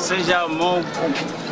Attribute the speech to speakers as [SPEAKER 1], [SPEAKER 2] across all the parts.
[SPEAKER 1] seja amor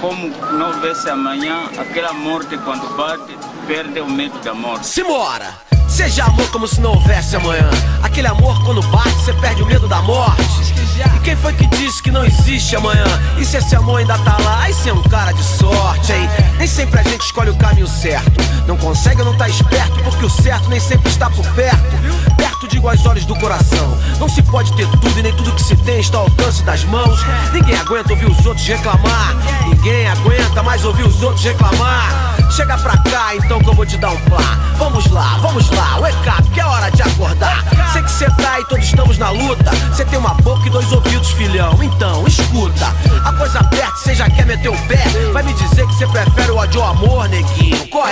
[SPEAKER 1] como não houvesse amanhã, aquela morte quando bate, perde o medo da morte.
[SPEAKER 2] Simbora! Seja amor como se não houvesse amanhã. Aquele amor quando bate, você perde o medo da morte. E quem foi que disse que não existe amanhã? E se esse amor ainda tá lá? Aí você é um cara de sorte, hein? Nem sempre a gente escolhe o caminho certo. Não consegue ou não tá esperto, porque o certo nem sempre está por perto. Perto digo aos olhos do coração. Não se pode ter tudo e nem tudo que se tem está ao alcance das mãos. Ninguém aguenta ouvir os outros reclamar. Ninguém aguenta mais ouvir os outros reclamar. Chega pra cá então que eu vou te dar um plá. Vamos lá, vamos lá, wake up, que é hora de acordar. Sei que cê tá e todos estamos na luta. Cê tem uma boca e dois ouvidos, filhão. Então, escuta. A coisa aperta, cê já quer meter o pé. Vai me dizer que cê prefere o ódio ao amor, neguinho. Qual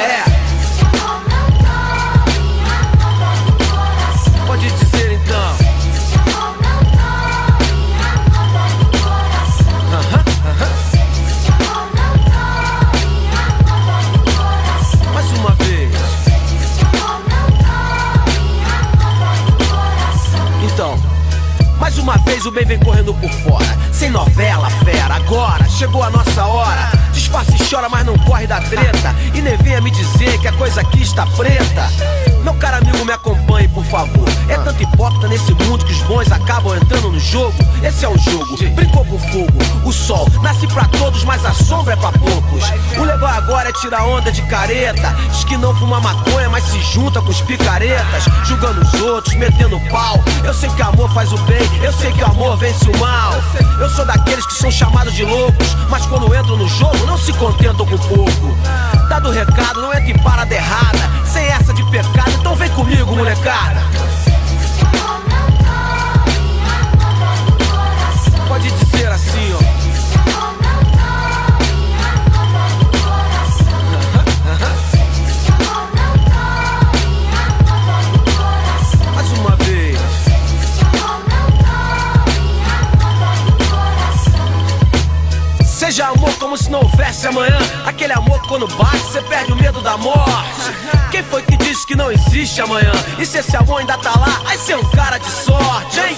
[SPEAKER 2] o bem vem correndo por fora. Sem novela, fera. Agora chegou a nossa hora. Disfarça e chora, mas não corre da treta. E nem venha me dizer que a coisa aqui está preta. Meu caro amigo, me acompanhe, jogo. Esse é o jogo. Brincou com fogo. O sol nasce pra todos, mas a sombra é pra poucos. O legal agora é tirar onda de careta. Diz que não fuma maconha, mas se junta com os picaretas. Julgando os outros, metendo pau. Eu sei que amor faz o bem, eu sei que amor vence o mal. Eu sou daqueles que são chamados de loucos, mas quando entram no jogo não se contentam com pouco. Dado o recado, não entre em parada errada. Sem essa de pecado, então vem comigo, molecada. Seja amor como se não houvesse amanhã. Aquele amor quando bate, você perde o medo da morte. Quem foi que disse que não existe amanhã? E se esse amor ainda tá lá, aí é um cara de sorte, hein?